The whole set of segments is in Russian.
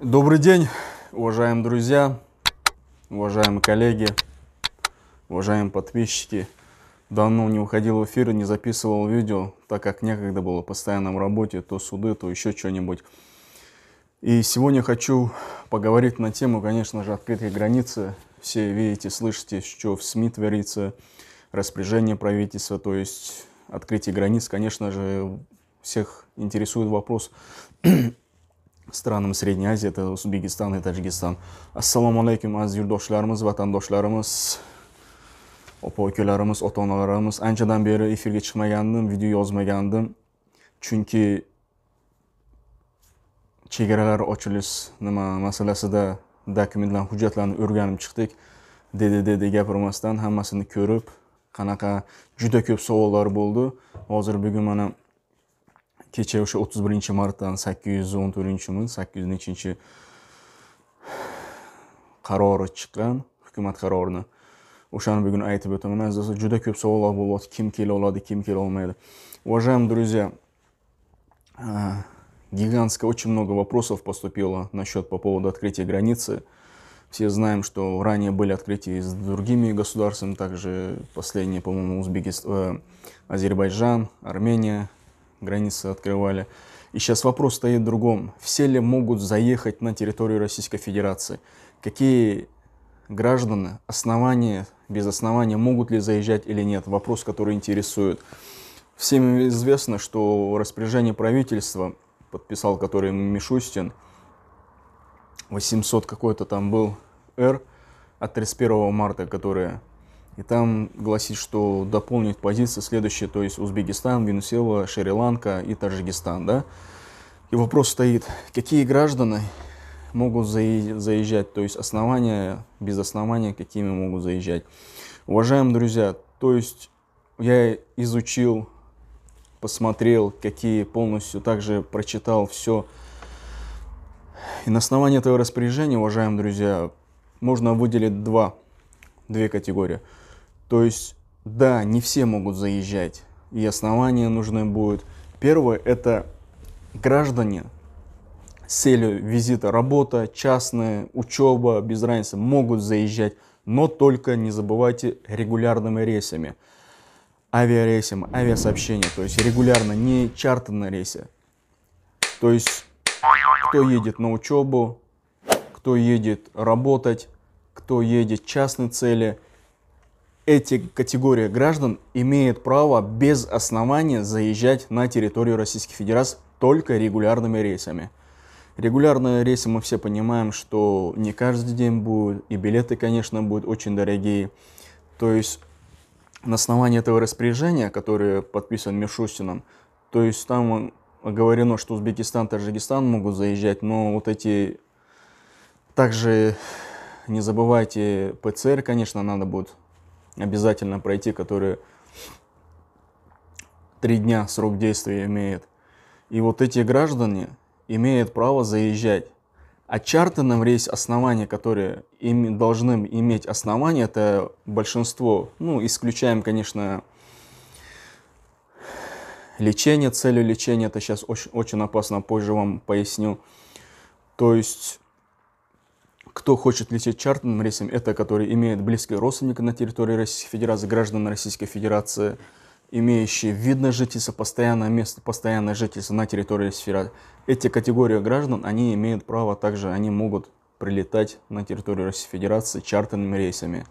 Добрый день, уважаемые друзья, уважаемые коллеги, уважаемые подписчики. Давно не уходил в эфир и не записывал видео, так как некогда было в работе, то суды, то еще что-нибудь. И сегодня хочу поговорить на тему, конечно же, открытой границы. Все видите, слышите, что в СМИ творится, распоряжение правительства, то есть открытие границ, конечно же, всех интересует вопрос странам Средней Азии, это Узбекистан и Таджикистан. Ассаламу алейкум, aziz yurtdoshlarimiz, vatandoshlarimiz, opa ukalarimiz, ota onalarimiz. Anchadan beri efirga chiqmagandim, video yozmagandim. Chunki chegaralar ochilish nima masalasida dokumentlarni, hujjatlarni o'rganib chiqdik. Dedi dedi gapirmasdan hammasini ko'rib, qanaqa juda ko'p savollar bo'ldi. Hozir bugun mana kecha o'sha 31 martdan 814-yil 800 nechinchi qarori chiqqan hukumat qarorini o'shani bugun aytib o'taman aziz do'stlar juda ko'p savollar bo'lyapti kim kela oladi kim kela olmaydi уважаемые друзья гигантское очень много вопросов поступило насчет по поводу открытия границы. Все знаем, что ранее были открытия с другими государствами, также последние, по-моему, Узбекистан, э, Азербайджан, Армения, границы открывали. И сейчас вопрос стоит в другом. Все ли могут заехать на территорию Российской Федерации? Какие граждане, основания, без основания, могут ли заезжать или нет? Вопрос, который интересует. Всем известно, что распоряжение правительства подписал, который Мишустин, 800 какой-то там был Р от 31 марта, которое и там гласит, что дополнить позиции следующие, то есть Узбекистан, Венесуэла, Шри-Ланка и Таджикистан, да. И вопрос стоит, какие граждане могут заезжать, то есть основания, без основания, какими могут заезжать. Уважаемые друзья, то есть я изучил, посмотрел, какие полностью, также прочитал все. И на основании этого распоряжения, уважаемые друзья, можно выделить два, две категории – то есть, да, не все могут заезжать, и основания нужны будут. Первое – это граждане с целью визита, работа, частная, учеба, без разницы, могут заезжать, но только не забывайте регулярными рейсами, авиарейсами, авиасообщения, то есть регулярно, не чартерные рейсы. То есть, кто едет на учебу, кто едет работать, кто едет частной цели – эти категории граждан имеют право без основания заезжать на территорию Российской Федерации только регулярными рейсами. Регулярные рейсы мы все понимаем, что не каждый день будут, и билеты, конечно, будут очень дорогие. То есть на основании этого распоряжения, которое подписан Мишустином, то есть там говорено, что Узбекистан, Таджикистан могут заезжать, но вот эти... Также не забывайте, ПЦР, конечно, надо будет обязательно пройти, которые три дня срок действия имеет. И вот эти граждане имеют право заезжать. А чартерном рейс основания, которые им должны иметь основания, это большинство, ну, исключаем, конечно, лечение, целью лечения, это сейчас очень, очень опасно, позже вам поясню. То есть кто хочет лететь чартерным рейсом, это которые имеют близкие родственника на территории Российской Федерации, граждан Российской Федерации, имеющие вид на жительство, постоянное место, постоянное жительство на территории Российской Федерации. Эти категории граждан, они имеют право также, они могут прилетать на территорию Российской Федерации чартерными рейсами.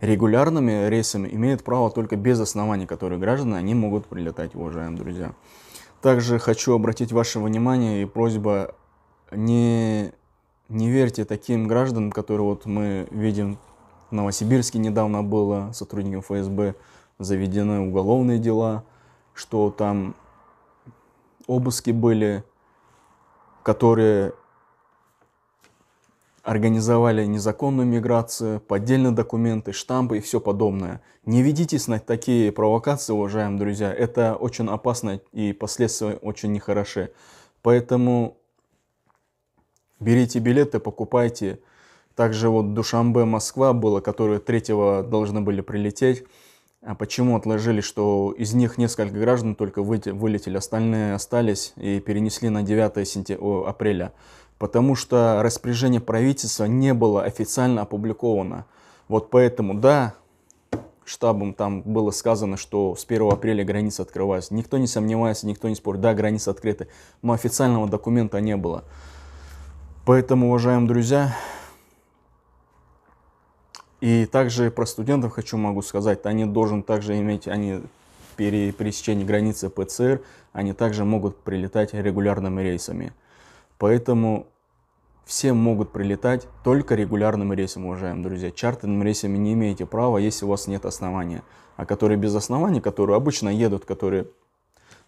Регулярными рейсами имеют право только без оснований, которые граждане, они могут прилетать, уважаемые друзья. Также хочу обратить ваше внимание и просьба не не верьте таким гражданам, которые вот мы видим в Новосибирске недавно было, сотрудникам ФСБ заведены уголовные дела, что там обыски были, которые организовали незаконную миграцию, поддельные документы, штампы и все подобное. Не ведитесь на такие провокации, уважаемые друзья. Это очень опасно и последствия очень нехороши. Поэтому Берите билеты, покупайте. Также вот Душамбе, Москва было, которые третьего должны были прилететь. А почему отложили, что из них несколько граждан только вылетели, остальные остались и перенесли на 9 сентя... апреля. потому что распоряжение правительства не было официально опубликовано. Вот поэтому, да, штабом там было сказано, что с 1 апреля границы открываются. Никто не сомневается, никто не спорит, да, границы открыты, но официального документа не было. Поэтому, уважаемые друзья, и также про студентов хочу могу сказать, они должны также иметь, они при пересечении границы ПЦР, они также могут прилетать регулярными рейсами. Поэтому все могут прилетать только регулярным рейсом, уважаемые друзья. Чартерным рейсами не имеете права, если у вас нет основания. А которые без оснований, которые обычно едут, которые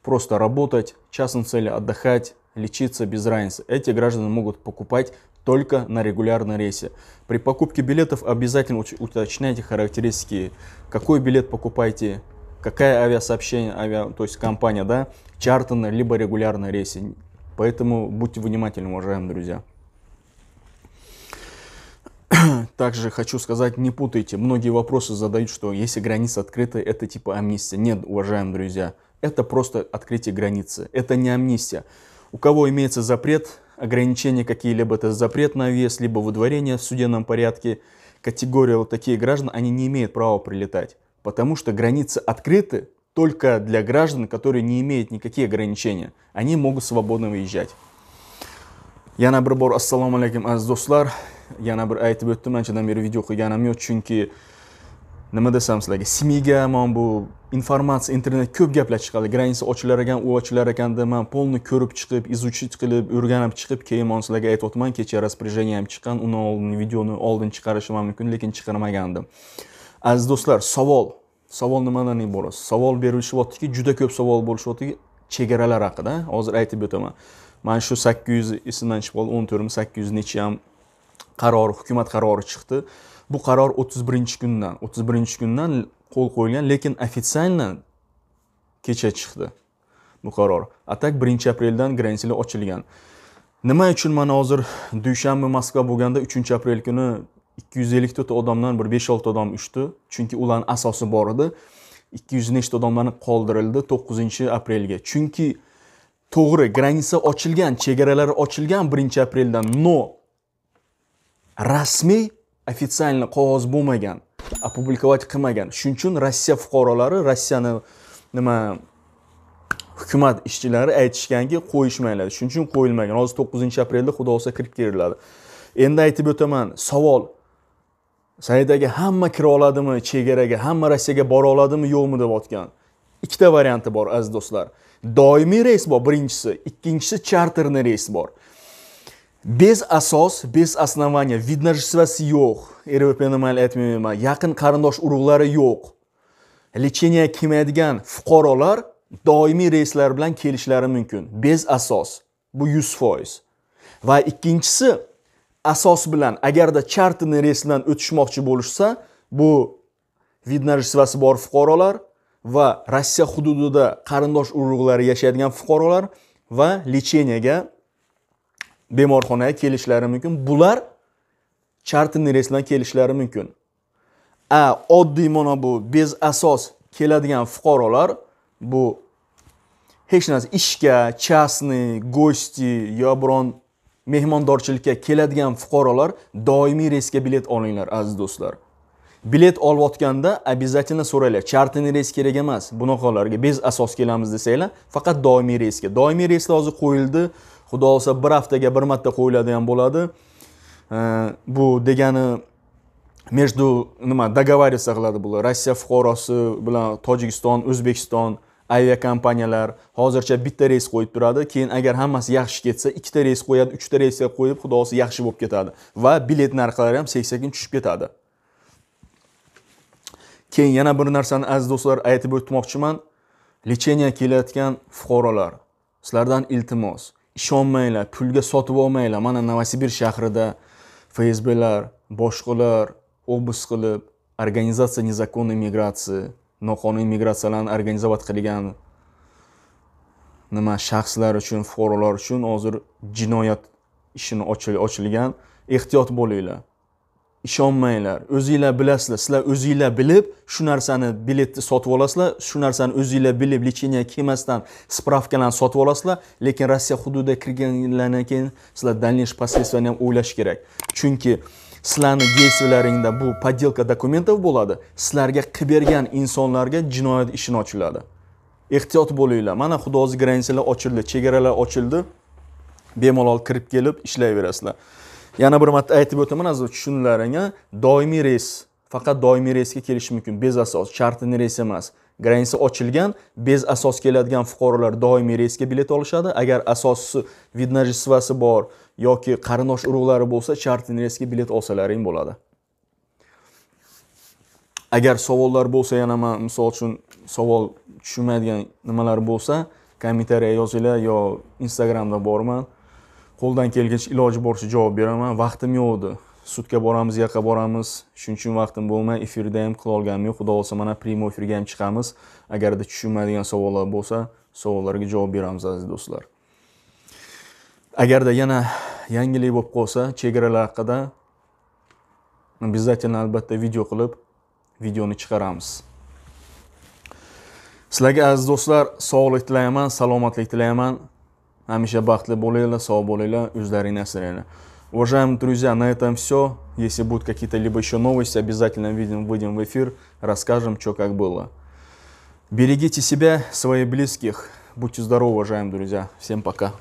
просто работать, частным цели отдыхать, лечиться без разницы. Эти граждане могут покупать только на регулярном рейсе. При покупке билетов обязательно уточняйте характеристики, какой билет покупаете, какая авиасообщение, авиа, то есть компания, да, чартерный либо регулярный рейс. Поэтому будьте внимательны, уважаемые друзья. Также хочу сказать, не путайте. Многие вопросы задают, что если граница открыта, это типа амнистия. Нет, уважаемые друзья, это просто открытие границы. Это не амнистия. У кого имеется запрет, ограничения какие-либо, это запрет на вес, либо выдворение в судебном порядке, категория вот такие граждан, они не имеют права прилетать. Потому что границы открыты только для граждан, которые не имеют никаких ограничений. Они могут свободно выезжать. yana bir bor assalomu alaykum aziz do'stlar yana bir aytib o'tdim anchadan beri video qilganim yo'q chunki nima desam sizlarga smiga mana bu informatsiya internet ko'p gaplar chiqadi. Granitsa ochilar ekan u ochilar ekan deb man полный ko'rib chiqib изучить qilib o'rganib chiqib keyin man sizlarga aytyapman kecha распоряжение ham chiqqan undan oldin videoni oldin chiqarishim ham mumkin lekin chiqarmagandim. Aziz do'stlar savol. Savol nimadan iborat? Savol berilishyaptiki juda ko'p savol bo'lishyaptiki chegaralar haqida. Hozir aytib o'taman. Mana shu sakkiz yuz esimdan chiqib qoldi o'n to'rtmi sakkiz yuz nechi ham qarori hukumat qarori chiqdi. Bu qaror 31 kundan 31 kundan qo'l qo'yilgan lekin официально kecha chiqdi bu qaror. Atak 1 apreldan granitsilar ochilgan. Nima uchun mana hozir dushanba moskva bo'lganda 3 aprel kuni 254 odamdan bir 5-6 odam uchdi chunki ularni asosi bor edi. 200 nechta odamlarni qoldirildi 9 aprelga. Chunki to'g'ri granitsa ochilgan chegaralar ochilgan 1 apreldan no rasmiy официально qog'oz bo'lmagan опубликовать qilmagan. Shuning uchun rossiya fuqarolari rossiyani nima hukumat ishchilari aytishganki qo'yishmanglar. Shuning uchun qo'yilmagan. Hozir to'qqizinchi aprelda xudo xohlasa kirib keliladi endi aytib o'taman savol. Said aka hamma kira oladimi chegaraga hamma rossiyaga bora oladimi yo'qmi deyotgan ikkita varianti bor aziz do'stlar. Doimiy reys bor birinchisi. Ikkinchisi charterni reys bor. Bez asos bez основания. Видножествоsi yo'q rvpni mayli aytmayman yaqin qarindosh urug'lari yo'q lecheniya kelmaydigan fuqarolar doimiy reyslar bilan kelishlari mumkin bez asos. Bu yuz foiz. Va ikkinchisi asos bilan agarda charterni reysdan o'tishmoqchi bo'lishsa bu видножествоsi bor fuqarolar va rossiya hududida qarindosh urug'lari yashaydigan fuqarolar va lecheniyaga bemorxonaga kelishlari mumkin. Bular charterniy reys bilan kelishlari mumkin? A oddiy mana bu bez asos keladigan fuqarolar bu hech narsa ishga частный go'sti yo biron mehmondorchilikka keladigan fuqarolar doimiy reysga bilet olinglar aziz do'stlar. Bilet olayotganda обязательно so'ranglar charterniy reys kerak emas bunaqalarga bez asos kelamiz desanglar faqat doimiy reysga doimiy reyslar hozir qo'yildi xudo xohlasa bir haftaga bir marta qo'yiladigan bo'ladi. Bu degani между nima договариваться qiladi bular. Rossiya fuqarosi bilan tojikiston o'zbekiston aviakompaniyalar hozircha bitta reys qo'yib turadi. Keyin agar hammasi yaxshi ketsa ikkita reys qo'yadi uchta reysga qo'yib xudo xohlasa yaxshi bo'lib ketadi. Va bilet narxlari ham sekin sekin tushib ketadi. Keyin yana bir narsani aziz do'stlar aytib o'tmoqchiman. Lecheniya kelayotgan fuqarolar. Sizlardan iltimos. Ishonmanglar pulga sotib olmanglar. Mana novosibir shahrida fsblar boshqalar obis qilib organizatsiya незаконной migratsiya noqonuniy migratsiyalarni organizovat qilgan nima shaxslar uchun fuqarolar uchun hozir jinoyat ishini ochilgan. Ehtiyot bo'linglar. Ishonmanglar. O'zinglar bilasizlar. Sizlar o'zinglar bilib shu narsani biletni sotib olasizlar. Shu narsani o'zinglar bilib lecheniya kelmasdan spravkalarni sotib olasizlar. Lekin rossiya hududiga kirganlardan keyin sizlar дальнейший последствияni ham o'ylash kerak. Chunki sizlarni действиялаringda bu подделка dokumentov bo'ladi. Sizlarga qilib bergan insonlarga jinoyat ishini ochiladi. Ehtiyot bo'linglar. Mana xudo o'zi granitsalar ochildi chegaralar ochildi. Bemalol kirib kelib ishlayverasizlar. Yana bir marta aytib o'taman aziz tushunlaring doimiy reys faqat doimiy reysga kelish mumkin bez asos chartini reys emas. Granitsa ochilgan bez asos keladigan fuqarolar doimiy reysga bilet olishadi. Agar asosi vidnojествоsi bor yoki qarindosh urug'lari bo'lsa chartini reysga bilet olsalaring bo'ladi. Agar savollar bo'lsa yana man misol uchun savol tushunmaydigan nimalar bo'lsa kommentariya yozinglar yo instagramda borman. Qo'ldan kelgancha iloji boricha javob beraman. Vaqtim yo'q edi sudga boramiz yoqqa boramiz. Shuning uchun vaqtim bo'lmay efirda ham qilolganim yo'q. Xudo xohlasa mana primo efirga ham chiqamiz. Agarda tushunmaydigan savollar bo'lsa savollarga javob beramiz aziz do'stlar. Agarda yana yangilik bo'lib qolsa chegaralar haqida обязательно albatta video qilib videoni chiqaramiz. Sizlarga aziz do'stlar sog'lik tilayman salomatlik tilayman. Hamisha baxtli bo'linglar sog' bo'linglar o'zlaringni asranglar Уважаемые друзья, на этом все. Если будут какие-то либо еще новости, обязательно видим, выйдем в эфир, расскажем, что как было. Берегите себя, своих близких. Будьте здоровы, уважаемые друзья. Всем пока.